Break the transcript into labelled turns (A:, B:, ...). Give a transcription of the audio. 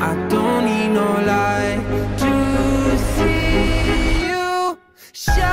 A: I don't need no light to see you shine.